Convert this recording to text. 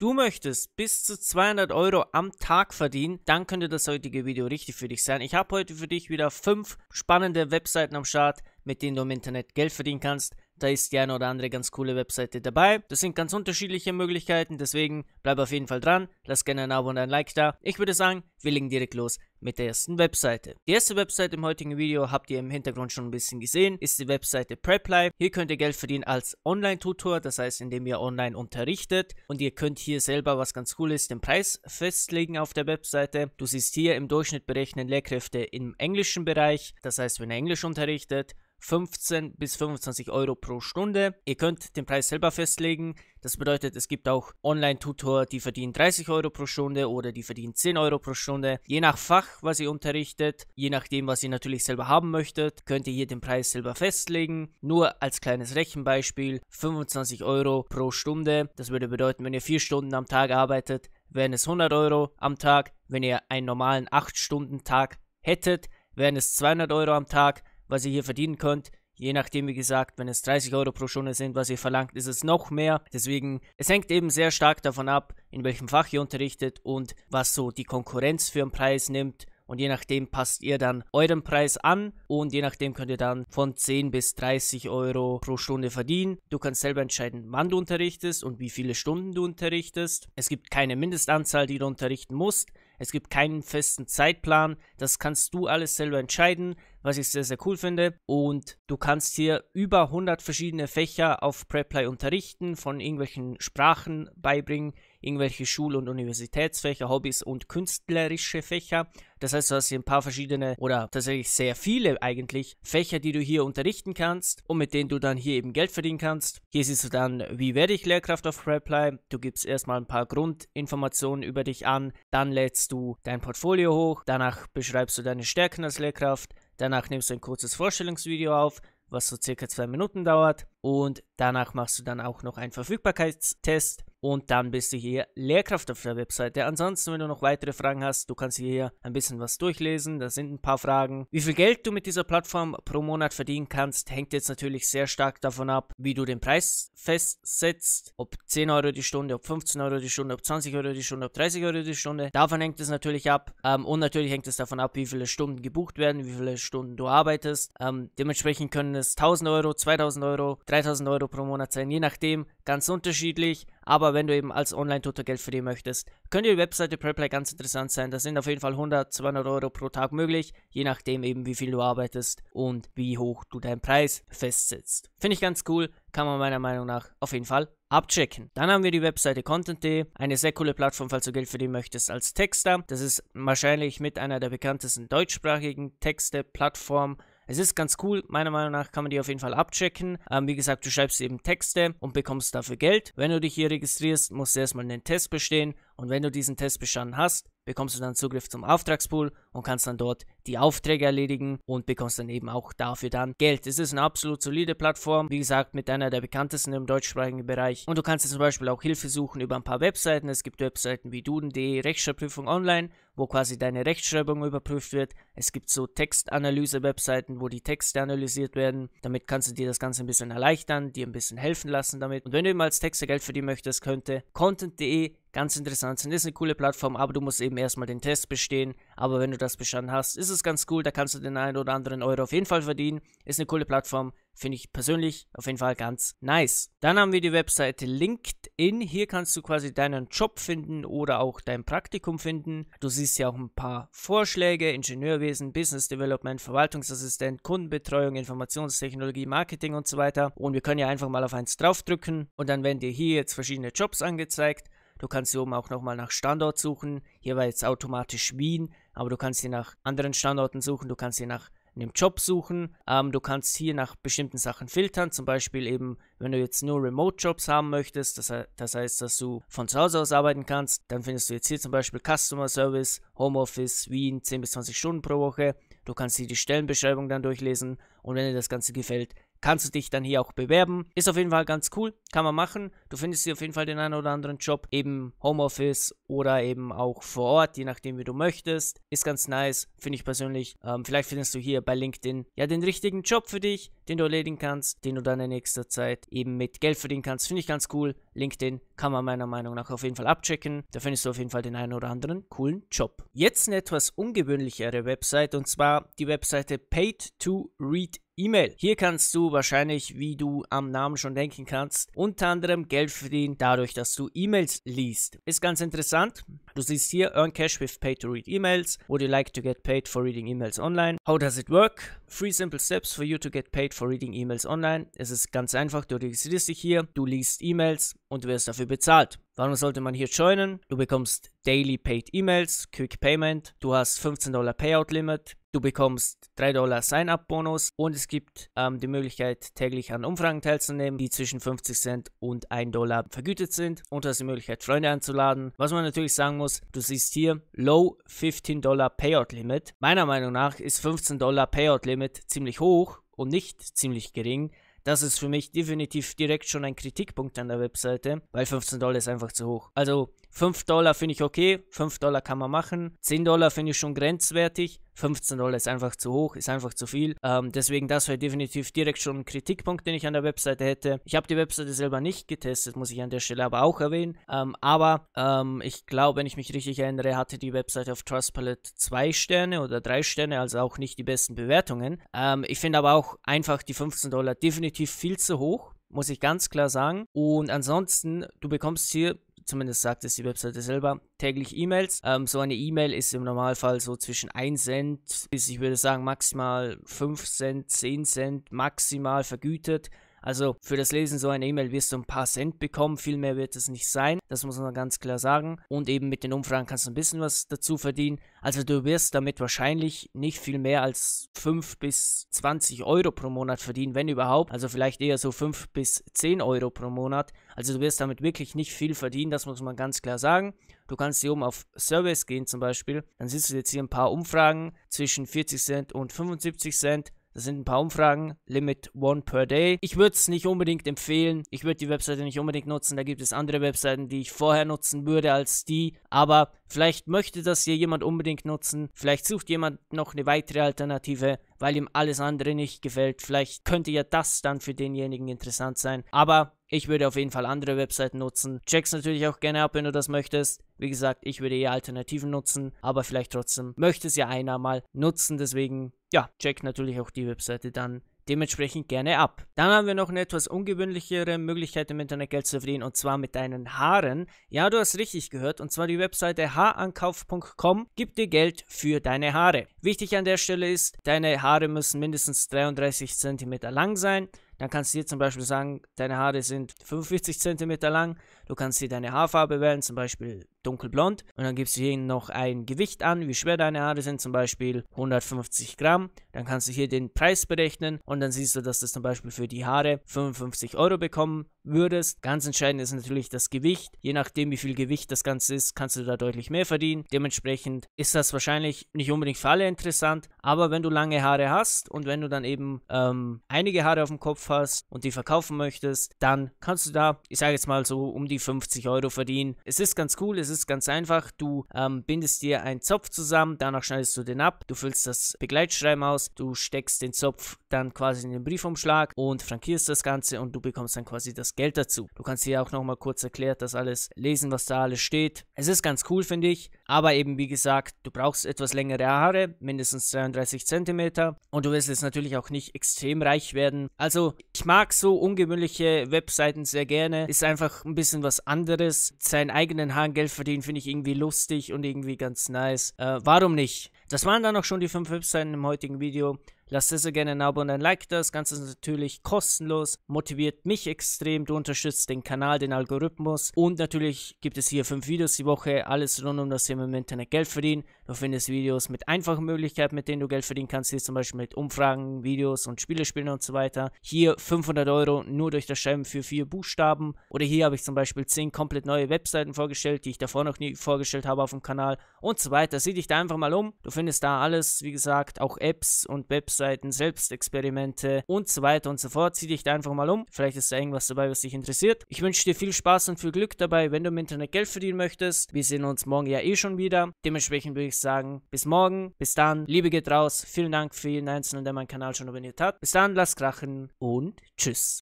du möchtest bis zu 200 Euro am Tag verdienen, dann könnte das heutige Video richtig für dich sein. Ich habe heute für dich wieder fünf spannende Webseiten am Start, mit denen du im Internet Geld verdienen kannst. Da ist die eine oder andere ganz coole Webseite dabei. Das sind ganz unterschiedliche Möglichkeiten, deswegen bleib auf jeden Fall dran. Lass gerne ein Abo und ein Like da. Ich würde sagen, wir legen direkt los mit der ersten Webseite. Die erste Webseite im heutigen Video habt ihr im Hintergrund schon ein bisschen gesehen, ist die Webseite Preply. Hier könnt ihr Geld verdienen als Online-Tutor, das heißt, indem ihr online unterrichtet und ihr könnt hier selber, was ganz cool ist, den Preis festlegen auf der Webseite. Du siehst hier im Durchschnitt berechnen Lehrkräfte im englischen Bereich, das heißt, wenn er Englisch unterrichtet 15 bis 25 Euro pro Stunde. Ihr könnt den Preis selber festlegen. Das bedeutet, es gibt auch Online-Tutor, die verdienen 30 Euro pro Stunde oder die verdienen 10 Euro pro Stunde. Je nach Fach, was ihr unterrichtet, je nachdem, was ihr natürlich selber haben möchtet, könnt ihr hier den Preis selber festlegen. Nur als kleines Rechenbeispiel, 25 Euro pro Stunde. Das würde bedeuten, wenn ihr 4 Stunden am Tag arbeitet, wären es 100 Euro am Tag. Wenn ihr einen normalen 8-Stunden-Tag hättet, wären es 200 Euro am Tag was ihr hier verdienen könnt. Je nachdem, wie gesagt, wenn es 30 Euro pro Stunde sind, was ihr verlangt, ist es noch mehr. Deswegen, es hängt eben sehr stark davon ab, in welchem Fach ihr unterrichtet und was so die Konkurrenz für einen Preis nimmt. Und je nachdem passt ihr dann euren Preis an und je nachdem könnt ihr dann von 10 bis 30 Euro pro Stunde verdienen. Du kannst selber entscheiden, wann du unterrichtest und wie viele Stunden du unterrichtest. Es gibt keine Mindestanzahl, die du unterrichten musst. Es gibt keinen festen Zeitplan. Das kannst du alles selber entscheiden, was ich sehr, sehr cool finde. Und du kannst hier über 100 verschiedene Fächer auf Preply unterrichten, von irgendwelchen Sprachen beibringen, irgendwelche Schul- und Universitätsfächer, Hobbys und künstlerische Fächer. Das heißt, du hast hier ein paar verschiedene oder tatsächlich sehr viele eigentlich Fächer, die du hier unterrichten kannst und mit denen du dann hier eben Geld verdienen kannst. Hier siehst du dann, wie werde ich Lehrkraft auf Preply. Du gibst erstmal ein paar Grundinformationen über dich an, dann lädst du dein Portfolio hoch, danach beschreibst du deine Stärken als Lehrkraft, danach nimmst du ein kurzes Vorstellungsvideo auf, was so circa zwei Minuten dauert und danach machst du dann auch noch einen Verfügbarkeitstest und dann bist du hier Lehrkraft auf der Webseite. Ansonsten, wenn du noch weitere Fragen hast, du kannst hier ein bisschen was durchlesen. Da sind ein paar Fragen. Wie viel Geld du mit dieser Plattform pro Monat verdienen kannst, hängt jetzt natürlich sehr stark davon ab, wie du den Preis festsetzt. Ob 10 Euro die Stunde, ob 15 Euro die Stunde, ob 20 Euro die Stunde, ob 30 Euro die Stunde. Davon hängt es natürlich ab. Ähm, und natürlich hängt es davon ab, wie viele Stunden gebucht werden, wie viele Stunden du arbeitest. Ähm, dementsprechend können es 1000 Euro, 2000 Euro, 3000 Euro pro Monat sein, je nachdem, ganz unterschiedlich. Aber wenn du eben als Online-Tutor Geld verdienen möchtest, könnte die Webseite Preply ganz interessant sein. Da sind auf jeden Fall 100, 200 Euro pro Tag möglich, je nachdem eben wie viel du arbeitest und wie hoch du deinen Preis festsetzt. Finde ich ganz cool, kann man meiner Meinung nach auf jeden Fall abchecken. Dann haben wir die Webseite Content.de, eine sehr coole Plattform, falls du Geld verdienen möchtest als Texter. Das ist wahrscheinlich mit einer der bekanntesten deutschsprachigen Texte-Plattformen es ist ganz cool, meiner Meinung nach kann man die auf jeden Fall abchecken. Ähm, wie gesagt, du schreibst eben Texte und bekommst dafür Geld. Wenn du dich hier registrierst, musst du erstmal einen Test bestehen und wenn du diesen Test bestanden hast, bekommst du dann Zugriff zum Auftragspool und kannst dann dort die Aufträge erledigen und bekommst dann eben auch dafür dann Geld. Es ist eine absolut solide Plattform, wie gesagt, mit einer der bekanntesten im deutschsprachigen Bereich. Und du kannst zum Beispiel auch Hilfe suchen über ein paar Webseiten. Es gibt Webseiten wie duden.de, Rechtschreibprüfung online, wo quasi deine Rechtschreibung überprüft wird. Es gibt so Textanalyse-Webseiten, wo die Texte analysiert werden. Damit kannst du dir das Ganze ein bisschen erleichtern, dir ein bisschen helfen lassen damit. Und wenn du eben als Texter Geld verdienen möchtest, könnte Content.de ganz interessant sein. Ist eine coole Plattform, aber du musst eben erstmal den Test bestehen. Aber wenn du das bestanden hast, ist es ganz cool. Da kannst du den einen oder anderen Euro auf jeden Fall verdienen. Ist eine coole Plattform. Finde ich persönlich auf jeden Fall ganz nice. Dann haben wir die Webseite LinkedIn. Hier kannst du quasi deinen Job finden oder auch dein Praktikum finden. Du siehst ja auch ein paar Vorschläge: Ingenieurwesen, Business Development, Verwaltungsassistent, Kundenbetreuung, Informationstechnologie, Marketing und so weiter. Und wir können ja einfach mal auf eins draufdrücken und dann werden dir hier jetzt verschiedene Jobs angezeigt. Du kannst hier oben auch nochmal nach Standort suchen. Hier war jetzt automatisch Wien, aber du kannst hier nach anderen Standorten suchen. Du kannst hier nach einem Job suchen. Ähm, du kannst hier nach bestimmten Sachen filtern. Zum Beispiel eben, wenn du jetzt nur Remote-Jobs haben möchtest, das, das, heißt, dass du von zu Hause aus arbeiten kannst, dann findest du jetzt hier zum Beispiel Customer Service, Homeoffice, Wien, 10 bis 20 Stunden pro Woche. Du kannst hier die Stellenbeschreibung dann durchlesen und wenn dir das Ganze gefällt, kannst du dich dann hier auch bewerben. Ist auf jeden Fall ganz cool, kann man machen. Du findest hier auf jeden Fall den einen oder anderen Job, eben Homeoffice oder eben auch vor Ort, je nachdem wie du möchtest. Ist ganz nice, finde ich persönlich. Ähm, vielleicht findest du hier bei LinkedIn ja den richtigen Job für dich, den du erledigen kannst, den du dann in nächster Zeit eben mit Geld verdienen kannst. Finde ich ganz cool. LinkedIn kann man meiner Meinung nach auf jeden Fall abchecken. Da findest du auf jeden Fall den einen oder anderen coolen Job. Jetzt eine etwas ungewöhnlichere Website und zwar die Webseite Paid to Read E-Mail. Hier kannst du wahrscheinlich, wie du am Namen schon denken kannst, unter anderem Geld verdienen, dadurch, dass du E-Mails liest. Ist ganz interessant. Du siehst hier Earn Cash with Pay to Read Emails. Would you like to get paid for reading emails online? How does it work? Three simple steps for you to get paid for reading emails online. Es ist ganz einfach. Du registrierst dich hier, du liest E-Mails und wirst dafür bezahlt. Warum sollte man hier joinen? Du bekommst Daily Paid E-Mails, Quick Payment, du hast 15 Dollar Payout Limit, du bekommst 3 Dollar Sign-up Bonus und es gibt ähm, die Möglichkeit täglich an Umfragen teilzunehmen, die zwischen 50 Cent und 1 Dollar vergütet sind und du hast die Möglichkeit Freunde einzuladen. Was man natürlich sagen muss, du siehst hier Low 15 Dollar Payout Limit. Meiner Meinung nach ist 15 Dollar Payout Limit ziemlich hoch und nicht ziemlich gering. Das ist für mich definitiv direkt schon ein Kritikpunkt an der Webseite, weil 15 Dollar ist einfach zu hoch. Also 5 Dollar finde ich okay, 5 Dollar kann man machen, 10 Dollar finde ich schon grenzwertig, 15 Dollar ist einfach zu hoch, ist einfach zu viel. Ähm, deswegen, das wäre definitiv direkt schon ein Kritikpunkt, den ich an der Webseite hätte. Ich habe die Webseite selber nicht getestet, muss ich an der Stelle aber auch erwähnen. Ähm, aber ähm, ich glaube, wenn ich mich richtig erinnere, hatte die Webseite auf Trustpilot 2 Sterne oder 3 Sterne, also auch nicht die besten Bewertungen. Ähm, ich finde aber auch einfach die 15 Dollar definitiv viel zu hoch muss ich ganz klar sagen. Und ansonsten, du bekommst hier zumindest sagt es die Webseite selber, täglich E-Mails. Ähm, so eine E-Mail ist im Normalfall so zwischen 1 Cent bis, ich würde sagen, maximal 5 Cent, 10 Cent maximal vergütet. Also für das Lesen so einer E-Mail wirst du ein paar Cent bekommen, viel mehr wird es nicht sein, das muss man ganz klar sagen. Und eben mit den Umfragen kannst du ein bisschen was dazu verdienen. Also du wirst damit wahrscheinlich nicht viel mehr als 5 bis 20 Euro pro Monat verdienen, wenn überhaupt. Also vielleicht eher so 5 bis 10 Euro pro Monat. Also du wirst damit wirklich nicht viel verdienen, das muss man ganz klar sagen. Du kannst hier oben auf Service gehen zum Beispiel, dann siehst du jetzt hier ein paar Umfragen zwischen 40 Cent und 75 Cent. Das sind ein paar Umfragen, Limit one per day. Ich würde es nicht unbedingt empfehlen. Ich würde die Webseite nicht unbedingt nutzen. Da gibt es andere Webseiten, die ich vorher nutzen würde als die. Aber vielleicht möchte das hier jemand unbedingt nutzen. Vielleicht sucht jemand noch eine weitere Alternative, weil ihm alles andere nicht gefällt. Vielleicht könnte ja das dann für denjenigen interessant sein. Aber ich würde auf jeden Fall andere Webseiten nutzen. Check's natürlich auch gerne ab, wenn du das möchtest. Wie gesagt, ich würde eher Alternativen nutzen, aber vielleicht trotzdem möchte es ja einer mal nutzen. Deswegen, ja, check natürlich auch die Webseite dann dementsprechend gerne ab. Dann haben wir noch eine etwas ungewöhnlichere Möglichkeit im Internet Geld zu verdienen und zwar mit deinen Haaren. Ja, du hast richtig gehört und zwar die Webseite haarankauf.com gibt dir Geld für deine Haare. Wichtig an der Stelle ist, deine Haare müssen mindestens 33 cm lang sein. Dann kannst du hier zum Beispiel sagen, deine Haare sind 45 cm lang. Du kannst hier deine Haarfarbe wählen, zum Beispiel dunkelblond. Und dann gibst du hier noch ein Gewicht an, wie schwer deine Haare sind, zum Beispiel 150 Gramm. Dann kannst du hier den Preis berechnen und dann siehst du, dass du zum Beispiel für die Haare 55 Euro bekommen würdest. Ganz entscheidend ist natürlich das Gewicht. Je nachdem, wie viel Gewicht das Ganze ist, kannst du da deutlich mehr verdienen. Dementsprechend ist das wahrscheinlich nicht unbedingt für alle interessant, aber wenn du lange Haare hast und wenn du dann eben ähm, einige Haare auf dem Kopf hast und die verkaufen möchtest, dann kannst du da, ich sage jetzt mal so, um die 50 Euro verdienen. Es ist ganz cool, es ist ganz einfach. Du ähm, bindest dir einen Zopf zusammen, danach schneidest du den ab, du füllst das Begleitschreiben aus, du steckst den Zopf dann quasi in den Briefumschlag und frankierst das Ganze und du bekommst dann quasi das Geld dazu. Du kannst hier auch nochmal kurz erklärt das alles lesen, was da alles steht. Es ist ganz cool, finde ich, aber eben wie gesagt, du brauchst etwas längere Haare, mindestens 33 cm und du wirst jetzt natürlich auch nicht extrem reich werden. Also ich mag so ungewöhnliche Webseiten sehr gerne, ist einfach ein bisschen was anderes. Seinen eigenen Haaren Geld verdienen finde ich irgendwie lustig und irgendwie ganz nice. Äh, warum nicht? Das waren dann auch schon die fünf Webseiten im heutigen Video. Lasst sehr gerne ein Abo und ein Like da. Das Ganze ist natürlich kostenlos, motiviert mich extrem. Du unterstützt den Kanal, den Algorithmus. Und natürlich gibt es hier fünf Videos die Woche. Alles rund um das Thema im Internet Geld verdienen. Du findest Videos mit einfachen Möglichkeiten, mit denen du Geld verdienen kannst. Hier zum Beispiel mit Umfragen, Videos und Spiele spielen und so weiter. Hier 500 Euro nur durch das Schreiben für vier Buchstaben. Oder hier habe ich zum Beispiel zehn komplett neue Webseiten vorgestellt, die ich davor noch nie vorgestellt habe auf dem Kanal und so weiter. Sieh dich da einfach mal um. Du findest da alles, wie gesagt, auch Apps und Websites Webseiten, Selbstexperimente und so weiter und so fort. Zieh dich da einfach mal um. Vielleicht ist da irgendwas dabei, was dich interessiert. Ich wünsche dir viel Spaß und viel Glück dabei, wenn du im Internet Geld verdienen möchtest. Wir sehen uns morgen ja eh schon wieder. Dementsprechend würde ich sagen, bis morgen, bis dann, Liebe geht raus. Vielen Dank für jeden Einzelnen, der meinen Kanal schon abonniert hat. Bis dann, lasst krachen und tschüss.